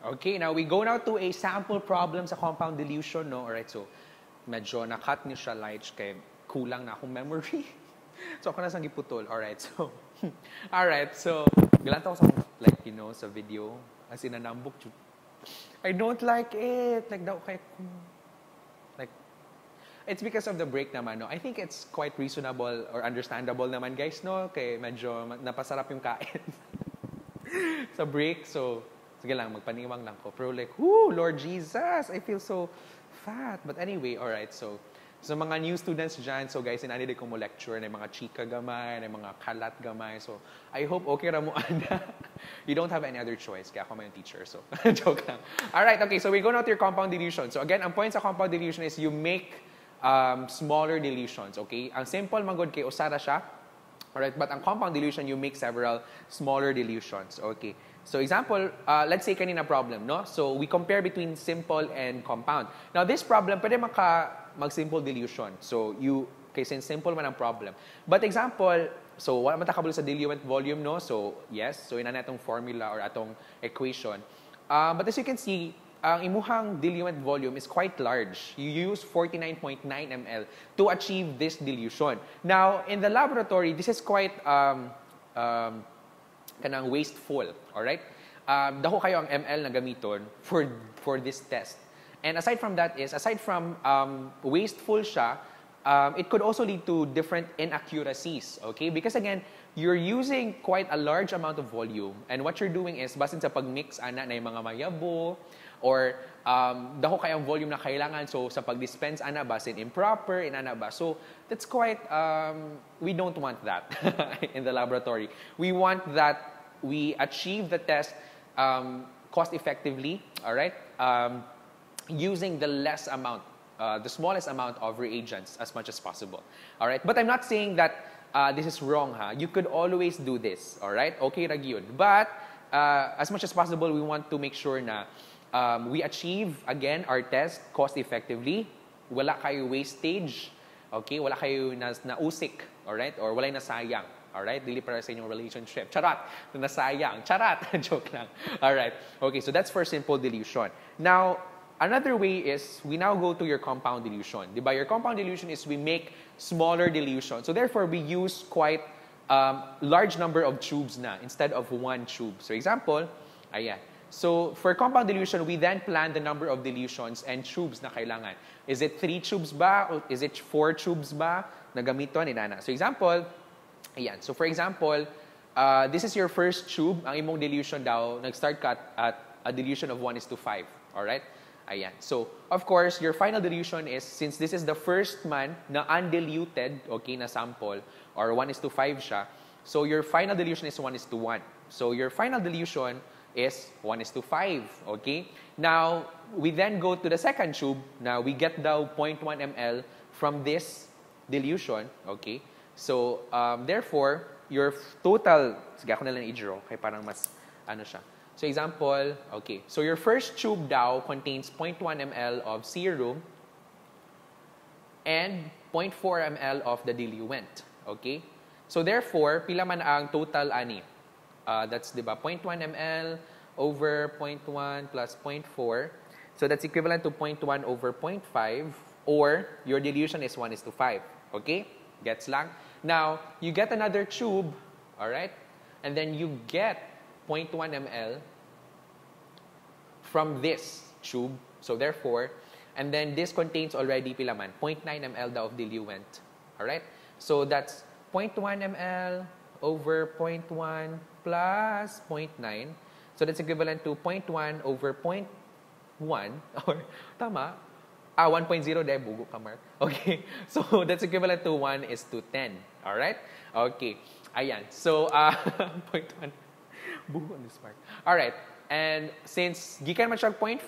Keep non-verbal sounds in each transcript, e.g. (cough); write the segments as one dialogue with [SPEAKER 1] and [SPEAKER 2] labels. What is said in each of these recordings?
[SPEAKER 1] Okay, now we go now to a sample problem sa compound dilution, no? Alright, so medyo na-cut niyo siya light kay kulang na akong memory. (laughs) so ako na sang. Alright, so (laughs) Alright, so galant ako sa like, you know, sa video as in nanambok. I don't like it. Like daw kay like it's because of the break naman, no? I think it's quite reasonable or understandable naman, guys, no? Kay medyo napasarap yung kain (laughs) sa break. So, sige lang, magpaniwang lang ko. Pero like, whoo, Lord Jesus, I feel so fat. But anyway, all right, so, sa so mga new students dyan, so guys, inanili ko mo lecture na mga chika gamay, na mga kalat gamay. So, I hope okay ra mo, (laughs) Ana. you don't have any other choice, kaya ako may teacher. So, (laughs) joke lang. All right, okay, so we go now to your compound dilution. So again, ang point sa compound dilution is you make um, smaller dilutions, okay? Ang simple magod kay usara siya, Alright, but ang compound dilution, you make several smaller dilutions. Okay. So example, uh, let's say kanina problem, no? So we compare between simple and compound. Now this problem, pwede maka mag-simple dilution. So you, kay since simple man ang problem. But example, so wala man takabalo sa diluent volume, no? So yes, so ina atong formula or atong equation. Uh, but as you can see, ang imuhang diluent volume is quite large. You use 49.9 ml to achieve this dilution. Now, in the laboratory, this is quite um, um, kanang wasteful. Alright? Um, dako kayo ang ml na gamiton for, for this test. And aside from that is, aside from um, wasteful siya, um, it could also lead to different inaccuracies. Okay? Because again, you're using quite a large amount of volume. And what you're doing is, basin sa pagmix ana na yung mga mayabo, or um, dako kay ang volume na kailangan so sa pag-dispense ana ba sin improper in ana ba so that's quite um, we don't want that (laughs) in the laboratory we want that we achieve the test um, cost effectively all right um, using the less amount uh, the smallest amount of reagents as much as possible all right but i'm not saying that uh, this is wrong ha you could always do this all right okay ragyod but uh, as much as possible we want to make sure na um, we achieve, again, our test cost effectively. Wala kayo wastage. Okay? Wala kayo na, nausik. Alright? Or wala nasayang. Alright? Dili para sa inyong relationship. Charat! Nasayang. Charat! (laughs) Joke lang. Alright. Okay, so that's for simple dilution. Now, another way is we now go to your compound dilution. Diba? Your compound dilution is we make smaller dilution. So therefore, we use quite um, large number of tubes na instead of one tube. So example, ayan. So for compound dilution, we then plan the number of dilutions and tubes na kailangan. Is it three tubes ba? Or is it four tubes ba na gamiton ni Nana? So example, ayan. So for example, uh, this is your first tube. Ang imong dilution daw, nag-start ka at, at a dilution of 1 is to 5. Alright? Ayan. So, of course, your final dilution is, since this is the first man na undiluted, okay, na sample, or 1 is to 5 siya, so your final dilution is 1 is to 1. So your final dilution is 1 is to 5. Okay? Now, we then go to the second tube. Now, we get the 0.1 ml from this dilution. Okay? So, um, therefore, your total, sige ako na lang i-draw, kaya parang mas, ano siya. So, example, okay. So, your first tube daw contains 0.1 ml of serum and 0.4 ml of the diluent. Okay? So, therefore, pila man ang total ani? Uh, that's, di ba, 0.1 ml over 0.1 plus 0.4. So that's equivalent to 0.1 over 0.5 or your dilution is 1 is to 5. Okay? Gets lang? Now, you get another tube, all right? And then you get 0.1 ml from this tube. So therefore, and then this contains already pilaman, 0.9 ml of diluent. All right? So that's 0.1 ml over 0.1 plus 0.9. So that's equivalent to 0.1 over 0.1 (laughs) or tama? Ah, 1.0 de bugo ka Mark. (laughs) Okay. So (laughs) that's equivalent to 1 is to 10. All right? Okay. Ayan. So uh 0.1 bugo ni Mark. All right. And since gikan man siya 0.5,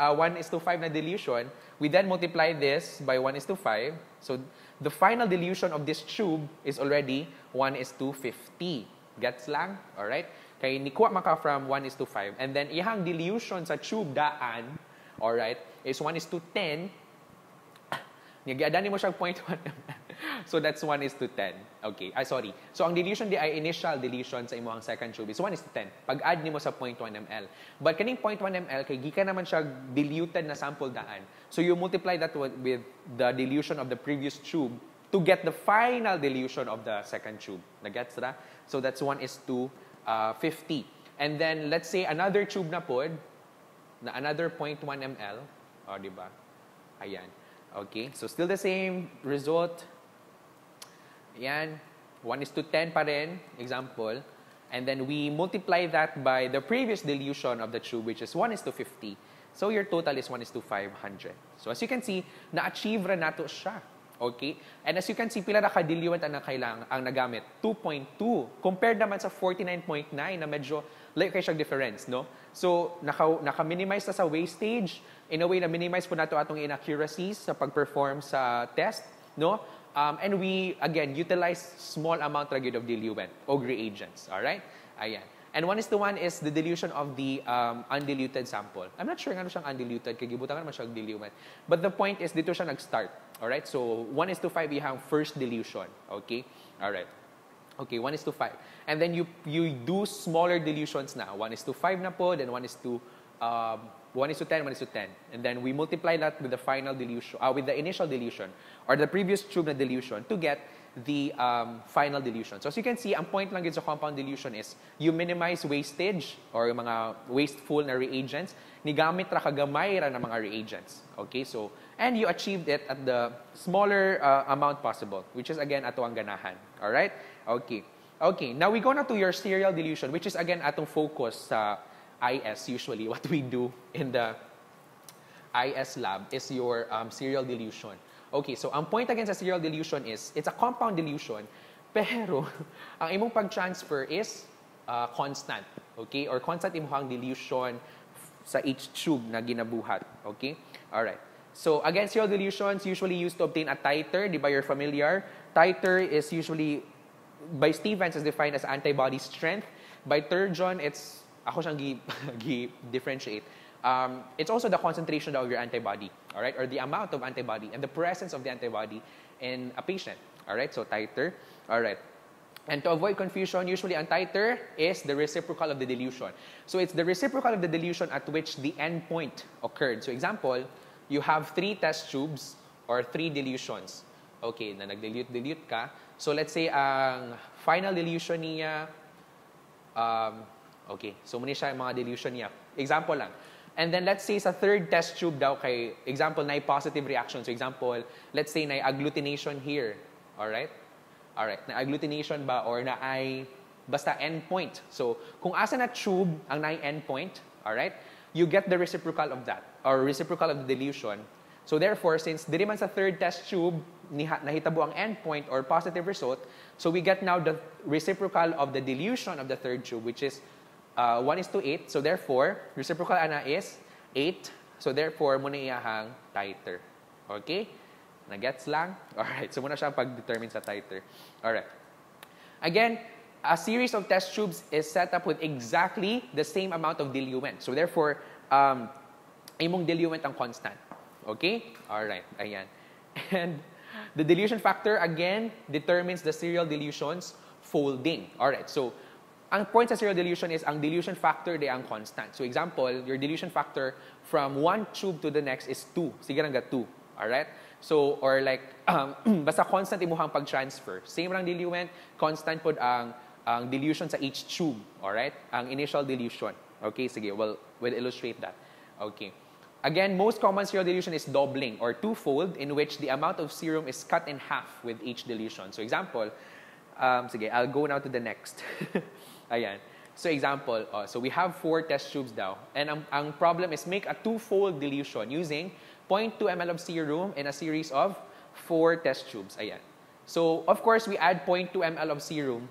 [SPEAKER 1] uh, 1 is to 5 na dilution, we then multiply this by 1 is to 5. So the final dilution of this tube is already 1 is to 50. Gets lang? Alright? Kay nikuha maka from 1 is to 5. And then, ihang dilution sa tube daan, alright, is 1 is to 10. Nagyadani mo siya 0.1 ml. (laughs) so that's 1 is to 10. Okay, ay sorry. So ang dilution di ay initial dilution sa imong second tube is 1 is to 10. Pag-add nimo sa 0.1 ml. But kaning 0.1 ml kay gikan naman siya diluted na sample daan. So you multiply that with the dilution of the previous tube to get the final dilution of the second tube. Nagets ra? So that's 1 is to uh, 50. And then let's say another tube na pod na another 0.1 ml. O, oh, di ba? Ayan. Okay, so still the same result. Yan, 1 is to 10 pa rin, example. And then we multiply that by the previous dilution of the tube, which is 1 is to 50. So your total is 1 is to 500. So as you can see, na-achieve ra nato siya. Okay? And as you can see, pila na ka-diluent ang kailangan ang nagamit? 2.2. Compared naman sa 49.9 na medyo like kayo difference, no? So, naka, naka-minimize na sa wastage. In a way, na-minimize po nato atong inaccuracies sa pag-perform sa test, no? Um, and we, again, utilize small amount ragid of diluent o reagents, all right? Ayan. And one is to one is the dilution of the um, undiluted sample. I'm not sure nga ano siyang undiluted, kaya gibutan naman siyang diluent. But the point is, dito siya nag-start. Alright? So, 1 is to 5, you have first dilution. Okay? Alright. Okay, 1 is to 5. And then you you do smaller dilutions now. 1 is to 5 na po, then 1 is to um, 1 is to 10, 1 is to 10. And then we multiply that with the final dilution, uh, with the initial dilution, or the previous tube na dilution to get the um, final dilution. So as you can see, ang point lang sa compound dilution is you minimize wastage or yung mga wasteful na reagents, ni gamit ra kagamay ra na mga reagents. Okay, so, and you achieved it at the smaller uh, amount possible, which is again ato ang ganahan. Alright? Okay. Okay, now we go na to your serial dilution, which is again atong focus sa IS usually. (laughs) What we do in the IS lab is your um, serial dilution. Okay, so ang point again sa serial dilution is, it's a compound dilution, pero (laughs) ang imong pag-transfer is uh, constant. Okay? Or constant imong dilution sa each tube na ginabuhat. Okay? Alright. So again, serial dilutions usually used to obtain a titer. Di ba you're familiar? Titer is usually by Stevens is defined as antibody strength. By Turgeon, it's, ako siyang (laughs) gi-differentiate. Um, it's also the concentration of your antibody, all right, or the amount of antibody and the presence of the antibody in a patient, all right, so titer, all right. And to avoid confusion, usually an titer is the reciprocal of the dilution. So it's the reciprocal of the dilution at which the endpoint occurred. So example, you have three test tubes or three dilutions. Okay, na nag-dilute-dilute ka. So let's say ang final dilution niya, um, okay, so muna siya mga dilution niya. Example lang. And then let's say sa third test tube daw kay, example, na positive reaction. So example, let's say na agglutination here. Alright? Alright, na agglutination ba or na ay basta endpoint. So kung asa na tube ang na endpoint, alright, you get the reciprocal of that or reciprocal of the dilution. So therefore, since diri man sa third test tube, nahitabo ang endpoint or positive result. So we get now the reciprocal of the dilution of the third tube, which is uh, 1 is to 8. So therefore, reciprocal ana is 8. So therefore, muna iyahang titer. Okay? Nagets lang? (laughs) Alright. So muna siya pag-determine sa titer. Alright. Again, a series of test tubes is set up with exactly the same amount of diluent. So therefore, um, imong diluent ang constant. Okay? Alright. Ayan. (laughs) And The dilution factor, again, determines the serial dilution's folding. Alright, so ang point sa serial dilution is ang dilution factor de ang constant. So example, your dilution factor from one tube to the next is 2. Sige lang 2. Alright? So, or like, (clears throat) um, (clears throat) basta constant imuhang pag-transfer. Same lang diluent, constant pod ang, ang dilution sa each tube. Alright? Ang initial dilution. Okay, sige, well, we'll illustrate that. Okay. Again, most common serial dilution is doubling or twofold in which the amount of serum is cut in half with each dilution. So example, um, sige, I'll go now to the next. (laughs) Ayan. So example, uh, so we have four test tubes now. And ang, ang problem is make a twofold dilution using 0.2 ml of serum in a series of four test tubes. Ayan. So, of course, we add 0.2 ml of serum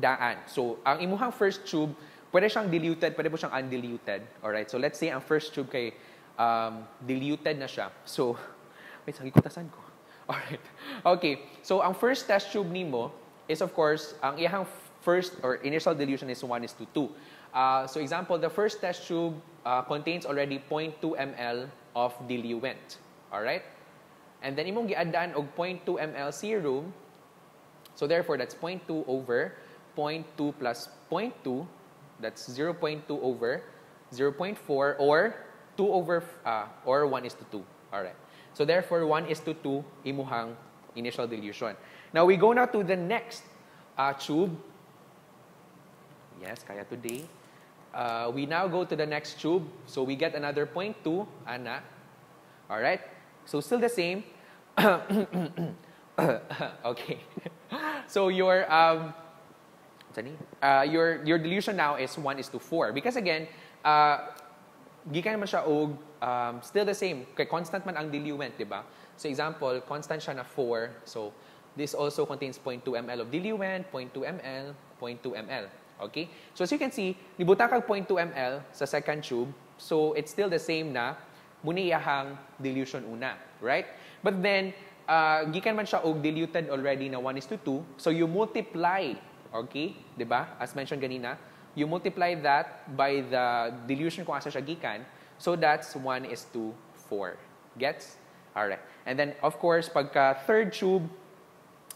[SPEAKER 1] daan. So, ang imuhang first tube, pwede siyang diluted, pwede po siyang undiluted. Alright, so let's say ang first tube kay um, diluted na siya. So, (laughs) wait, sagi ko tasan ko. (laughs) Alright. Okay. So, ang first test tube nimo is of course, ang iyang first or initial dilution is 1 is to 2. Uh, so, example, the first test tube uh, contains already 0.2 ml of diluent. Alright? And then imong giadaan og 0.2 ml serum. So therefore, that's 0.2 over 0.2 plus 0.2. That's 0.2 over 0.4 or 2 over, uh, or 1 is to 2. Alright. So therefore, 1 is to 2 imuhang initial dilution. Now we go now to the next uh, tube. Yes, kaya today. Uh, we now go to the next tube. So we get another 0.2, ana. Alright? So still the same. (coughs) (coughs) okay. (coughs) so your um, uh, your your dilution now is 1 is to 4 because again uh, gikan man siya og um, still the same. Kay constant man ang diluent di ba? So example constant siya na 4 so this also contains 0.2 ml of diluent 0.2 ml 0.2 ml. Okay? So as you can see nibutan kag 0.2 ml sa second tube. So it's still the same na muni iyahang dilution una. Right? But then uh, gikan man siya og diluted already na 1 is to 2. So you multiply, okay? ba? As mentioned kanina, you multiply that by the dilution kung asa siya gikan. So that's 1 is to 4. Gets? Alright. And then, of course, pagka third tube,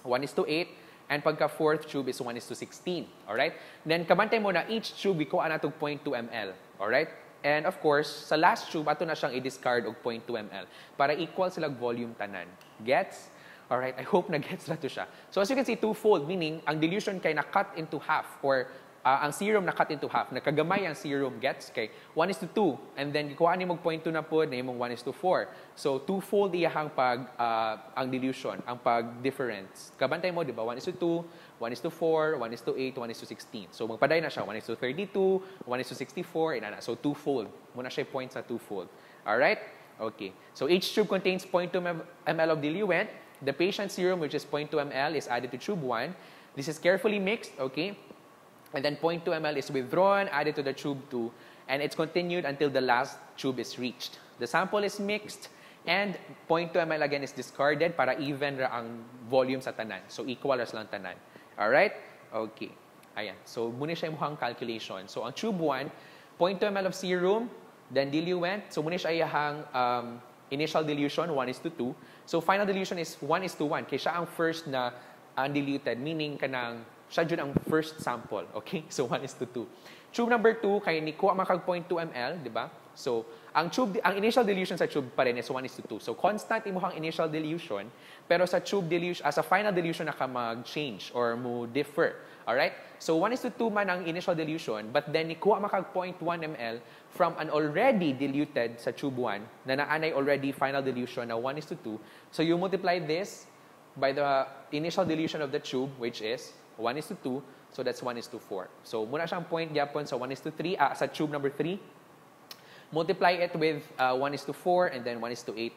[SPEAKER 1] 1 is to 8. And pagka fourth tube is 1 is to 16. Alright? Then, kabantay mo na each tube, iko na 0.2 ml. Alright? And of course, sa last tube, ato na siyang i-discard og 0.2 ml para equal sila volume tanan. Gets? Alright, I hope (laughs) na-gets na to siya. So as you can see, twofold, meaning ang dilution kay na-cut into half or uh, ang serum na cut into half. Nakagamay ang serum gets kay 1 is to 2. And then, kuha ni mong 0.2 na po, na imong 1 is to 4. So, twofold iyahang pag, uh, ang dilution, ang pag-difference. Kabantay mo, di ba? 1 is to 2, 1 is to 4, 1 is to 8, 1 is to 16. So magpaday na siya, 1 is to 32, 1 is to 64, inana. So twofold. Muna siya point sa twofold. Alright? Okay. So each tube contains 0.2 ml of diluent. The patient serum, which is 0.2 ml, is added to tube 1. This is carefully mixed, okay? And then 0.2 ml is withdrawn, added to the tube 2, and it's continued until the last tube is reached. The sample is mixed, and 0.2 ml again is discarded para even ra ang volume sa tanan. So equal ra lang tanan. Alright? Okay. Ayan. So, muna siya yung calculation. So, ang tube 1, 0.2 ml of serum, then diluent. So, muna siya yung um, initial dilution, 1 is to 2. So, final dilution is 1 is to 1. Kaya siya ang first na undiluted, meaning kanang siya dyan ang first sample. Okay? (laughs) So, 1 is to 2. Tube number 2, kaya ni kuha makag 0.2 ml, di ba? So, ang tube, ang initial dilution sa tube pa rin is 1 is to 2. So, constant imuhang initial dilution, pero sa tube dilution, as a final dilution na ka mag-change or mo differ. Alright? So, 1 is to 2 man ang initial dilution, but then ikuha makag 0.1 ml from an already diluted sa tube 1 na naanay already final dilution na 1 is to 2. So, you multiply this by the initial dilution of the tube, which is 1 is to 2. So, that's 1 is to 4. So, muna siyang point yapon sa 1 is to 3, ah, sa tube number 3 multiply it with uh, 1 is to 4 and then 1 is to 8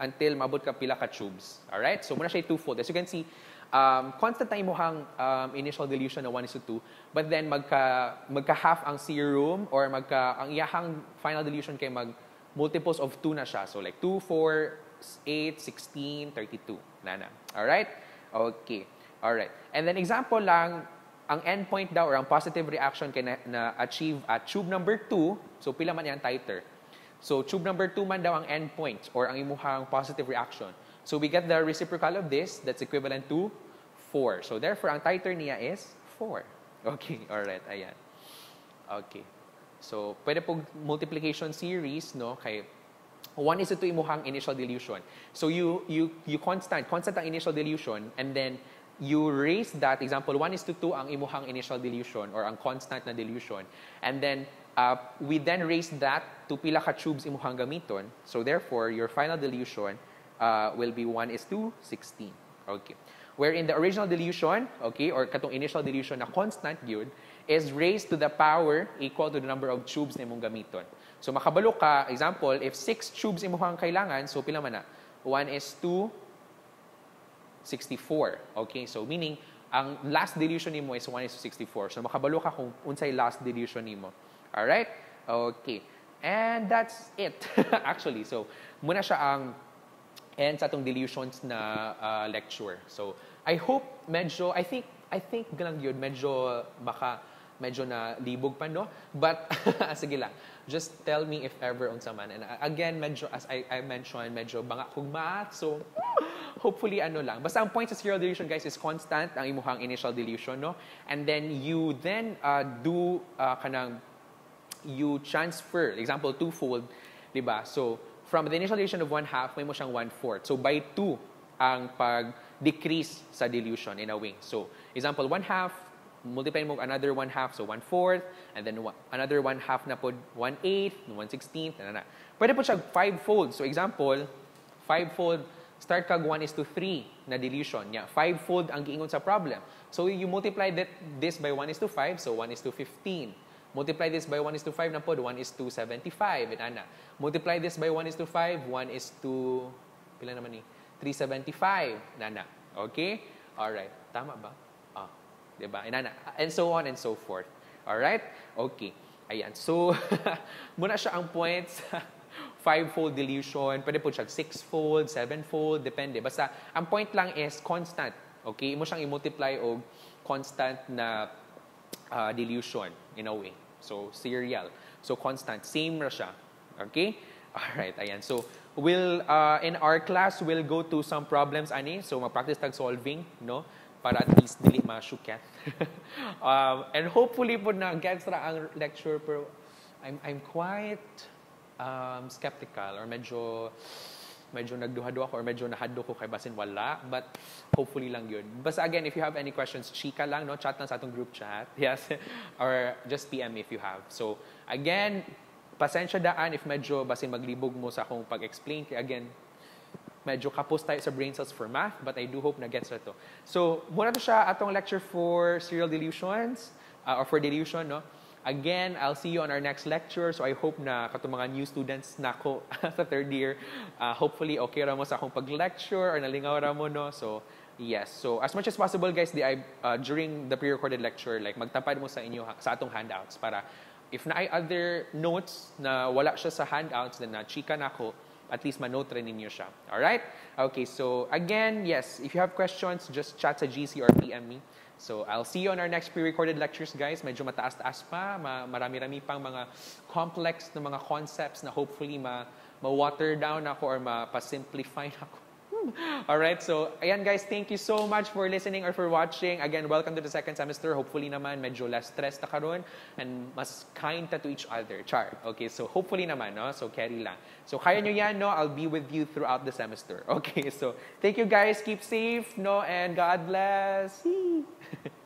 [SPEAKER 1] until mabot ka pila ka tubes. Alright? So muna siya twofold. As you can see, um, constant na imuhang um, initial dilution na 1 is to 2, but then magka, magka-half ang serum or magka, ang iyahang final dilution kay mag multiples of 2 na siya. So like 2, 4, 8, 16, 32. Nana. Alright? Okay. Alright. And then example lang, ang endpoint daw or ang positive reaction kay na, na achieve at tube number 2, so pila man yan titer. So tube number 2 man daw ang endpoint or ang imuhang positive reaction. So we get the reciprocal of this that's equivalent to 4. So therefore ang titer niya is 4. (laughs) Okay, all right, ayan. Okay. So pwede po multiplication series no kay 1 is to imuhang initial dilution. So you you you constant constant ang initial dilution and then you raise that, example, 1 is to 2 ang imuhang initial dilution or ang constant na dilution. And then, uh, we then raise that to pila ka tubes imuhang gamiton. So therefore, your final dilution uh, will be 1 is to 16. Okay. Where in the original dilution, okay, or katong initial dilution na constant yun, is raised to the power equal to the number of tubes na imong gamiton. So makabalo ka, example, if 6 tubes imuhang kailangan, so pila man na? 1 is to 64. Okay, so meaning, ang last dilution nimo is 1 is to 64. So makabalo ka kung unsay last dilution nimo. Alright? Okay. And that's it, (laughs) actually. So, muna siya ang end sa atong dilutions na uh, lecture. So, I hope medyo, I think, I think galang yun, medyo baka medyo na libog pa, no? But, (laughs) sige lang, just tell me if ever unsa man. And uh, again, medyo, as I, I mentioned, medyo banga kong math. So, (laughs) hopefully, ano lang. Basta ang point sa serial dilution, guys, is constant ang imuhang initial dilution, no? And then, you then uh, do uh, kanang, you transfer, example, twofold, di ba? So, from the initial dilution of one half, may mo siyang one-fourth. So, by two, ang pag-decrease sa dilution in a wing. So, example, one half, multiply mo another one half, so one fourth, and then another one half na po one eighth, one sixteenth, na na. Pwede po siya five-fold. So example, five-fold, start kag 1 is to 3 na dilution. Yeah, five-fold ang giingon sa problem. So you multiply that, this by 1 is to 5, so 1 is to 15. Multiply this by 1 is to 5 na po, 1 is to 75. And ana. Multiply this by 1 is to 5, 1 is to, pila naman ni? 375. Nana. Okay? Alright. Tama ba? Diba? And, and so on and so forth. Alright? Okay. Ayan. So, (laughs) muna siya ang points (laughs) five-fold dilution. Pwede po siya six-fold, seven-fold, depende. Basta, ang point lang is constant. Okay? Mo siyang i-multiply o constant na uh, dilution in a way. So, serial. So, constant. Same ra siya. Okay? Alright, ayan. So, we'll, uh, in our class, we'll go to some problems, ani. So, mag-practice tag solving, no? Para at least dili masyukat. (laughs) um, and hopefully po na gets ra ang lecture pero I'm I'm quite um, skeptical or medyo medyo nagduha-duha ko or medyo nahaddo ko kay basin wala but hopefully lang yun. Basta again if you have any questions chika lang no chat lang sa atong group chat. (laughs) Yes. or just PM if you have. So again pasensya daan if medyo basin maglibog mo sa akong pag-explain again medyo kapos tayo sa brain cells for math, but I do hope na gets na to. So, muna to siya atong lecture for serial dilutions, uh, or for dilution, no? Again, I'll see you on our next lecture. So I hope na kato mga new students na ko (laughs) sa third year, uh, hopefully okay ra mo sa akong pag-lecture or nalingaw ra mo, no? So, yes. So, as much as possible, guys, di I, uh, during the pre-recorded lecture, like magtapad mo sa inyo, sa atong handouts para if na other notes na wala siya sa handouts, then na chika na ako, at least manote rin ninyo siya. Alright? Okay, so again, yes, if you have questions, just chat sa GC or PM me. So I'll see you on our next pre-recorded lectures, guys. Medyo mataas-taas pa. Ma marami-rami pang mga complex na mga concepts na hopefully ma ma-water down ako or ma-simplify (laughs) ako. (laughs) Alright, so ayan guys, thank you so much for listening or for watching. Again, welcome to the second semester. Hopefully naman, medyo less stress ta karon and mas kind ta to each other. Char. Okay, so hopefully naman, no? So carry lang. So kaya nyo yan, no? I'll be with you throughout the semester. (laughs) Okay, so thank you guys. Keep safe, no? And God bless. (laughs)